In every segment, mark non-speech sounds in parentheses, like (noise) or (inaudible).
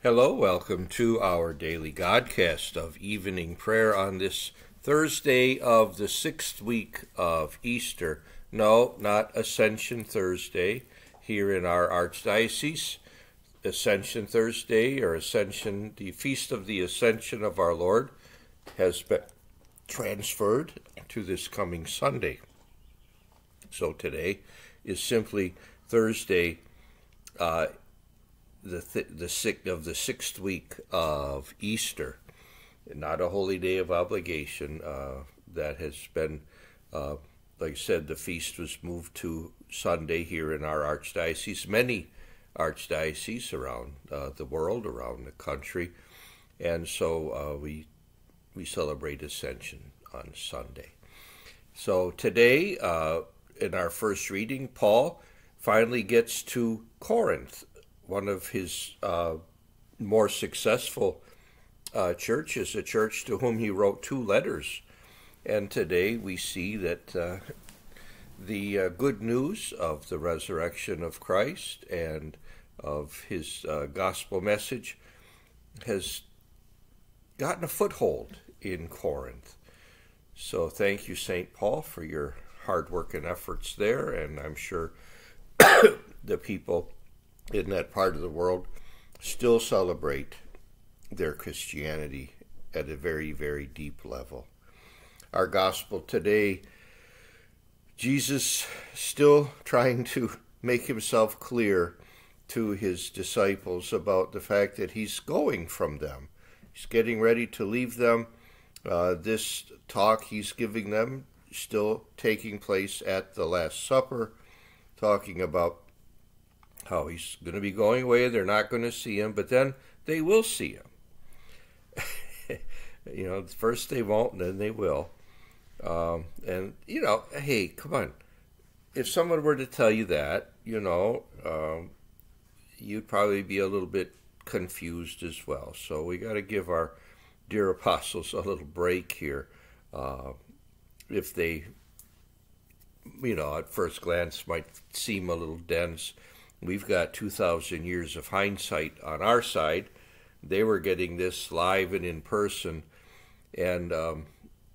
Hello, welcome to our daily Godcast of evening prayer on this Thursday of the sixth week of Easter. No, not Ascension Thursday here in our Archdiocese. Ascension Thursday or Ascension, the Feast of the Ascension of our Lord, has been transferred to this coming Sunday. So today is simply Thursday. Uh, the th- the sixth of the sixth week of Easter, not a holy day of obligation. Uh, that has been, uh, like I said, the feast was moved to Sunday here in our archdiocese. Many archdioceses around uh, the world, around the country, and so uh, we we celebrate Ascension on Sunday. So today, uh, in our first reading, Paul finally gets to Corinth one of his uh, more successful uh, churches, a church to whom he wrote two letters. And today we see that uh, the uh, good news of the resurrection of Christ and of his uh, gospel message has gotten a foothold in Corinth. So thank you, St. Paul, for your hard work and efforts there. And I'm sure (coughs) the people in that part of the world still celebrate their Christianity at a very, very deep level. Our gospel today, Jesus still trying to make himself clear to his disciples about the fact that he's going from them. He's getting ready to leave them. Uh, this talk he's giving them still taking place at the Last Supper, talking about how he's going to be going away. They're not going to see him, but then they will see him. (laughs) you know, first they won't, and then they will. Um, and, you know, hey, come on. If someone were to tell you that, you know, um, you'd probably be a little bit confused as well. So we got to give our dear (laughs) apostles a little break here. Uh, if they, you know, at first glance might seem a little dense, We've got 2,000 years of hindsight on our side. They were getting this live and in person, and um,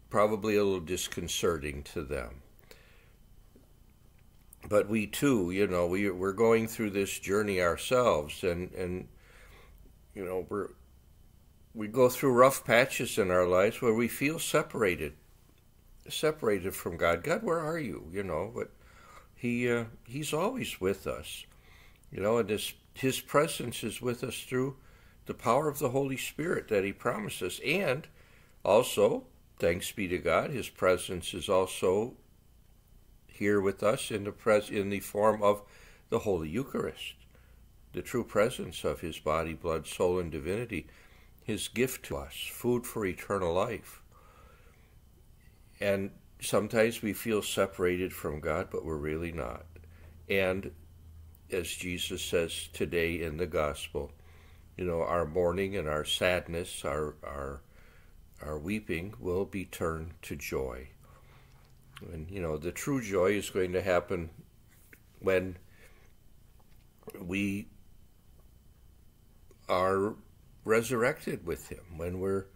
probably a little disconcerting to them. But we too, you know, we we're going through this journey ourselves, and and you know we're we go through rough patches in our lives where we feel separated, separated from God. God, where are you? You know, but He uh, He's always with us. You know, and this, His presence is with us through the power of the Holy Spirit that He promises. And also, thanks be to God, His presence is also here with us in the, pres- in the form of the Holy Eucharist, the true presence of His body, blood, soul, and divinity, His gift to us, food for eternal life. And sometimes we feel separated from God, but we're really not. And as Jesus says today in the gospel, you know, our mourning and our sadness, our our our weeping will be turned to joy. And you know, the true joy is going to happen when we are resurrected with him, when we're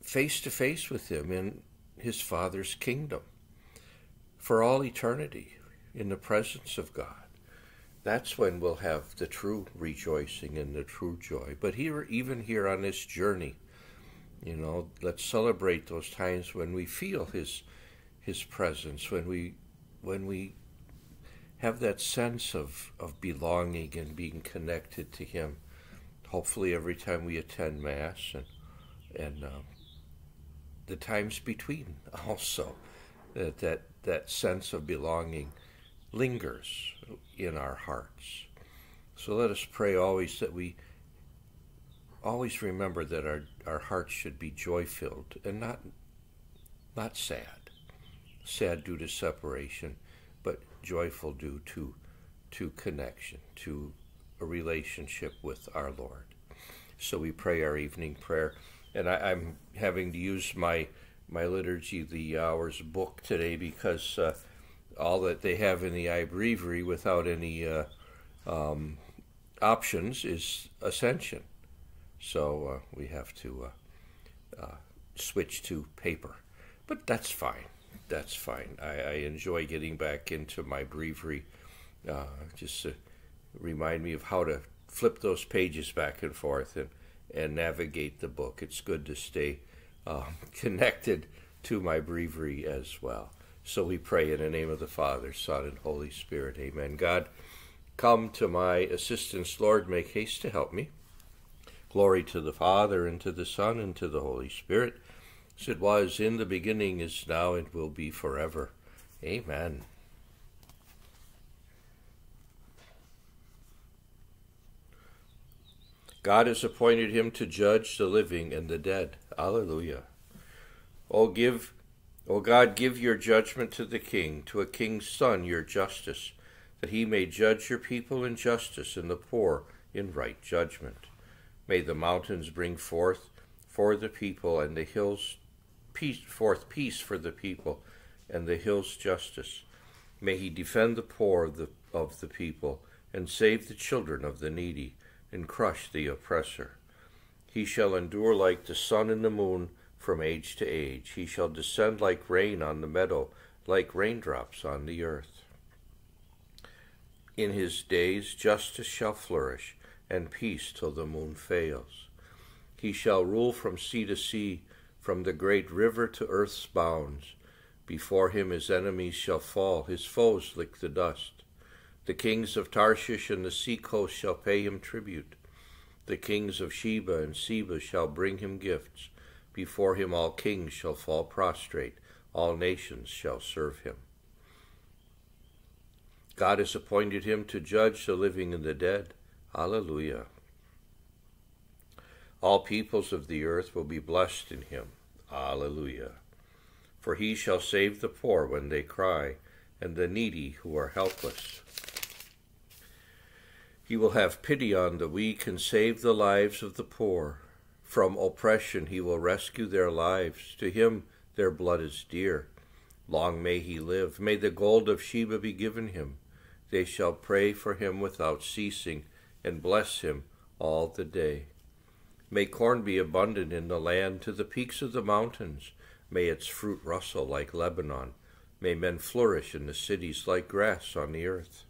face to face with him in his Father's kingdom for all eternity in the presence of God that's when we'll have the true rejoicing and the true joy. But here, even here on this journey, you know, let's celebrate those times when we feel His His presence, when we when we have that sense of, of belonging and being connected to Him. Hopefully, every time we attend Mass and and uh, the times between (laughs) also, that that that sense of belonging lingers in our hearts. So let us pray always that we always remember that our, our hearts should be joy filled and not not sad. Sad due to separation, but joyful due to to connection, to a relationship with our Lord. So we pray our evening prayer. And I, am having to use my my liturgy, the hours book today because uh, all that they have in the iBreviary without any uh, um, options is ascension. so uh, we have to uh, uh, switch to paper. But that's fine. That's fine. I, I enjoy getting back into my breviary. Uh, just remind me of how to flip those pages back and forth and, and navigate the book. It's good to stay um, (laughs) connected to my breviary as well. So we pray in the name of the Father, Son, and Holy Spirit. Amen. God, come to my assistance, Lord. Make haste to help me. Glory to the Father, and to the Son, and to the Holy Spirit, as it was in the beginning, is now, and will be forever. Amen. God has appointed him to judge the living and the dead. Alleluia. O give O God, give your judgment to the king, to a king's son your justice, that he may judge your people in justice and the poor in right judgment. May the mountains bring forth for the people and the hills peace, forth peace for the people and the hills justice. May he defend the poor of the, of the people and save the children of the needy and crush the oppressor. He shall endure like the sun and the moon from age to age. He shall descend like rain on the meadow, like raindrops on the earth. In his days justice shall flourish, and peace till the moon fails. He shall rule from sea to sea, from the great river to earth's bounds. Before him his enemies shall fall, his foes lick the dust. The kings of Tarshish and the sea coast shall pay him tribute. The kings of Sheba and Seba shall bring him gifts. Before him all kings shall fall prostrate, all nations shall serve him. God has appointed him to judge the living and the dead. Alleluia. All peoples of the earth will be blessed in him. Alleluia. For he shall save the poor when they cry, and the needy who are helpless. He will have pity on the weak and save the lives of the poor. From oppression he will rescue their lives. To him their blood is dear. Long may he live. May the gold of Sheba be given him. They shall pray for him without ceasing and bless him all the day. May corn be abundant in the land to the peaks of the mountains. May its fruit rustle like Lebanon. May men flourish in the cities like grass on the earth.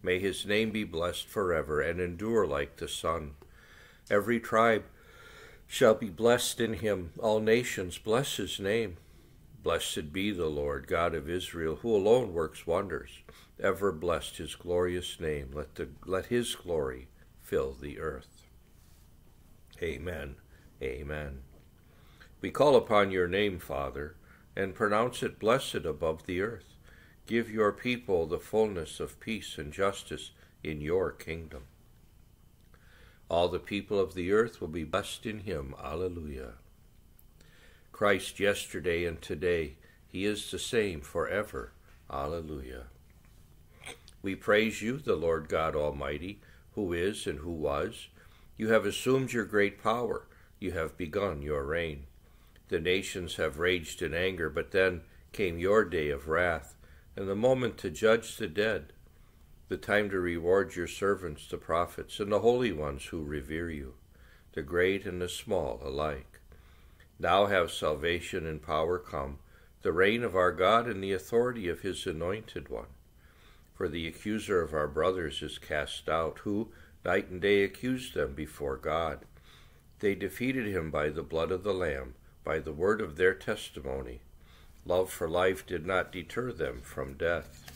May his name be blessed forever and endure like the sun. Every tribe shall be blessed in him. All nations bless his name. Blessed be the Lord God of Israel, who alone works wonders. Ever blessed his glorious name. Let, the, let his glory fill the earth. Amen. Amen. We call upon your name, Father, and pronounce it blessed above the earth. Give your people the fullness of peace and justice in your kingdom. All the people of the earth will be blessed in him. Alleluia. Christ yesterday and today, he is the same forever. Alleluia. We praise you, the Lord God Almighty, who is and who was. You have assumed your great power. You have begun your reign. The nations have raged in anger, but then came your day of wrath, and the moment to judge the dead the time to reward your servants, the prophets, and the holy ones who revere you, the great and the small alike. Now have salvation and power come, the reign of our God and the authority of his anointed one. For the accuser of our brothers is cast out, who night and day accused them before God. They defeated him by the blood of the Lamb, by the word of their testimony. Love for life did not deter them from death.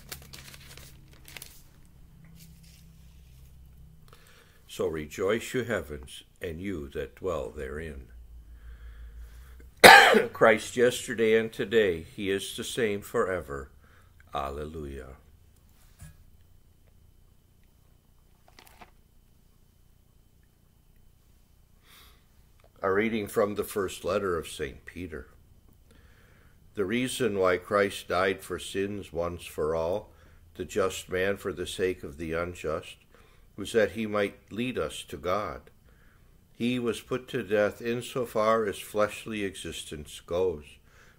So rejoice, you heavens, and you that dwell therein. (coughs) Christ yesterday and today, he is the same forever. Alleluia. A reading from the first letter of St. Peter. The reason why Christ died for sins once for all, the just man for the sake of the unjust, was that he might lead us to God. He was put to death in so far as fleshly existence goes,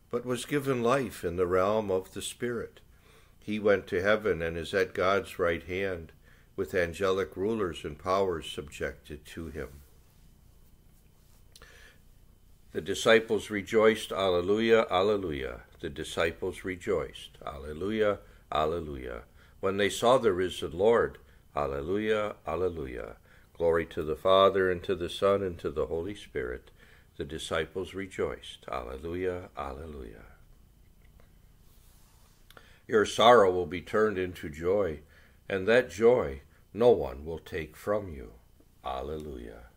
but was given life in the realm of the Spirit. He went to heaven and is at God's right hand, with angelic rulers and powers subjected to him. The disciples rejoiced, Alleluia, Alleluia. The disciples rejoiced, Alleluia, Alleluia. When they saw the risen Lord, Alleluia, Alleluia. Glory to the Father, and to the Son, and to the Holy Spirit. The disciples rejoiced, Alleluia, Alleluia. Your sorrow will be turned into joy, and that joy no one will take from you. Alleluia.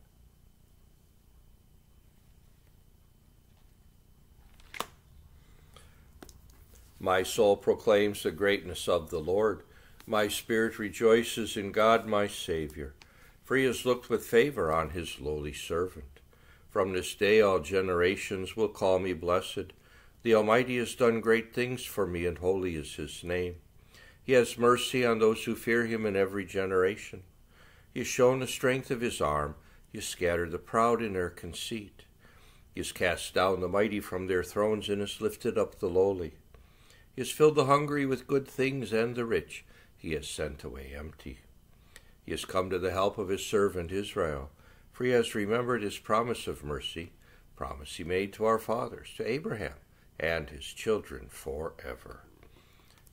My soul proclaims the greatness of the Lord. My spirit rejoices in God my Saviour, for he has looked with favor on his lowly servant. From this day all generations will call me blessed. The Almighty has done great things for me, and holy is his name. He has mercy on those who fear him in every generation. He has shown the strength of his arm. He has scattered the proud in their conceit. He has cast down the mighty from their thrones and has lifted up the lowly. He has filled the hungry with good things, and the rich he has sent away empty. He has come to the help of his servant Israel, for he has remembered his promise of mercy, promise he made to our fathers, to Abraham and his children forever.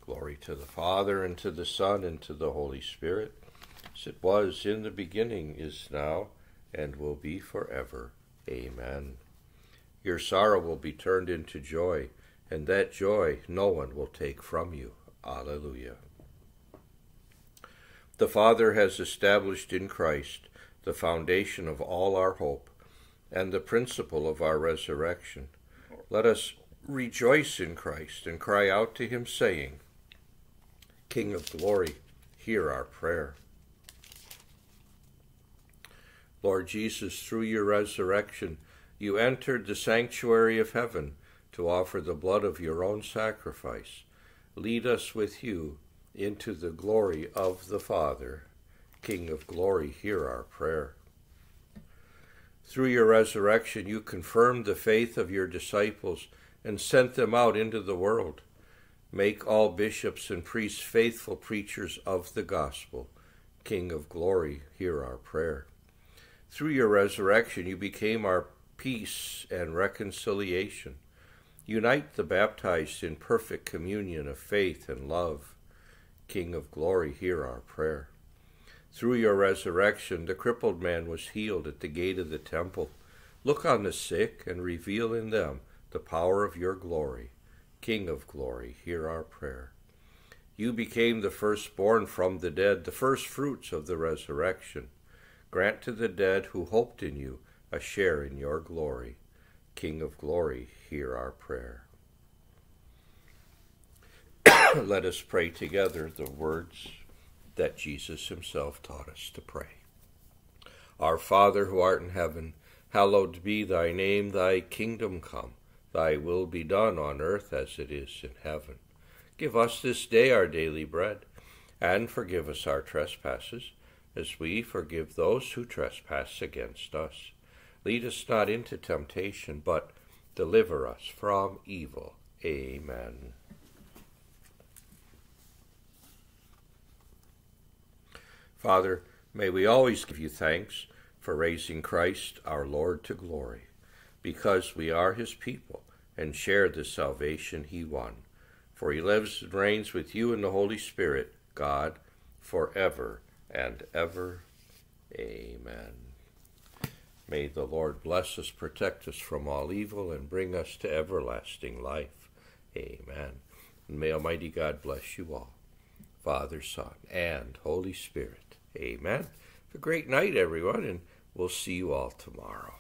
Glory to the Father, and to the Son, and to the Holy Spirit, as it was in the beginning, is now, and will be forever. Amen. Your sorrow will be turned into joy, and that joy no one will take from you. Alleluia. The Father has established in Christ the foundation of all our hope and the principle of our resurrection. Let us rejoice in Christ and cry out to him, saying, King of glory, hear our prayer. Lord Jesus, through your resurrection, you entered the sanctuary of heaven to offer the blood of your own sacrifice. Lead us with you into the glory of the Father. King of glory, hear our prayer. Through your resurrection, you confirmed the faith of your disciples and sent them out into the world. Make all bishops and priests faithful preachers of the gospel. King of glory, hear our prayer. Through your resurrection, you became our peace and reconciliation. Unite the baptized in perfect communion of faith and love. King of glory, hear our prayer. Through your resurrection, the crippled man was healed at the gate of the temple. Look on the sick and reveal in them the power of your glory. King of glory, hear our prayer. You became the firstborn from the dead, the first fruits of the resurrection. Grant to the dead who hoped in you a share in your glory. King of glory, hear our prayer. (coughs) Let us pray together the words that Jesus himself taught us to pray. Our Father who art in heaven, hallowed be thy name, thy kingdom come. Thy will be done on earth as it is in heaven. Give us this day our daily bread, and forgive us our trespasses, as we forgive those who trespass against us. Lead us not into temptation, but deliver us from evil. Amen. Father, may we always give you thanks for raising Christ our Lord to glory, because we are his people and share the salvation he won. For he lives and reigns with you in the Holy Spirit, God, forever and ever. Amen. May the Lord bless us, protect us from all evil, and bring us to everlasting life. Amen. And may Almighty God bless you all, Father, Son, and Holy Spirit. Amen. Have a great night, everyone, and we'll see you all tomorrow.